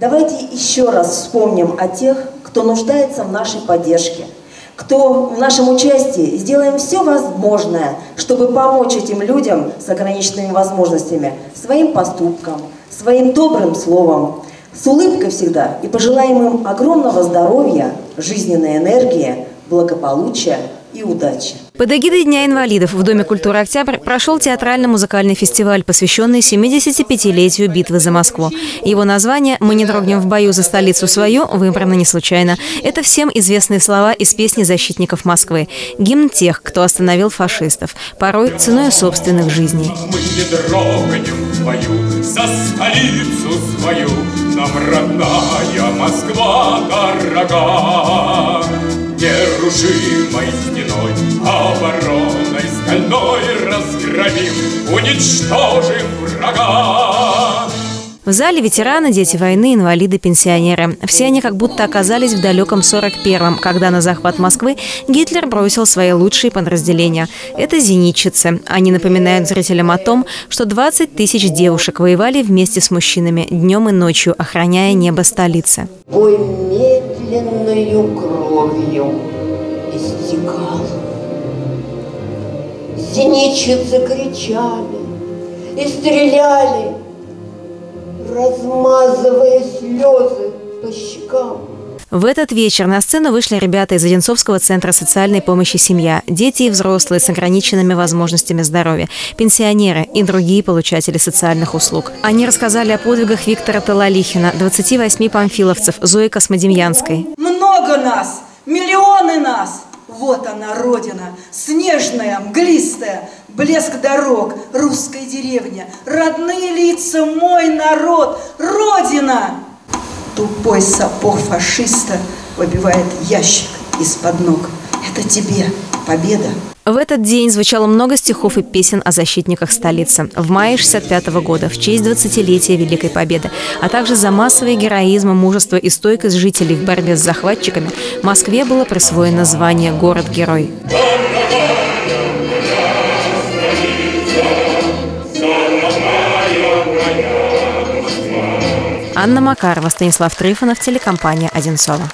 Давайте еще раз вспомним о тех, кто нуждается в нашей поддержке, кто в нашем участии. Сделаем все возможное, чтобы помочь этим людям с ограниченными возможностями своим поступком, своим добрым словом, с улыбкой всегда и пожелаем им огромного здоровья, жизненной энергии, благополучия и удачи. Под эгидой Дня инвалидов в Доме культуры «Октябрь» прошел театрально-музыкальный фестиваль, посвященный 75-летию битвы за Москву. Его название «Мы не дрогнем в бою за столицу свою» выбрано не случайно. Это всем известные слова из песни защитников Москвы. Гимн тех, кто остановил фашистов, порой ценой собственных жизней. Мы не дрогнем в бою за столицу свою, нам родная Москва дорога нерушимой стеной, обороной стальной разгромим, уничтожим врага. В зале ветераны, дети войны, инвалиды, пенсионеры. Все они как будто оказались в далеком 41-м, когда на захват Москвы Гитлер бросил свои лучшие подразделения. Это зенитчицы. Они напоминают зрителям о том, что 20 тысяч девушек воевали вместе с мужчинами днем и ночью, охраняя небо столицы. Бой медленною кровью истекал. Зенитчицы кричали и стреляли, размазывая слезы по щекам. В этот вечер на сцену вышли ребята из Одинцовского центра социальной помощи «Семья», дети и взрослые с ограниченными возможностями здоровья, пенсионеры и другие получатели социальных услуг. Они рассказали о подвигах Виктора Талалихина, 28 памфиловцев, Зои Космодемьянской. Много нас, миллионы нас. Вот она, Родина, снежная, мглистая, блеск дорог, русская деревня, родные лица, мой народ, Родина! Тупой сапог фашиста выбивает ящик из-под ног. Это тебе победа. В этот день звучало много стихов и песен о защитниках столицы. В мае 65 года, в честь 20-летия Великой Победы, а также за массовый героизм, мужество и стойкость жителей в борьбе с захватчиками, Москве было присвоено звание «Город-герой». Анна Макарова, Станислав Трифонов, телекомпания «Одинцова».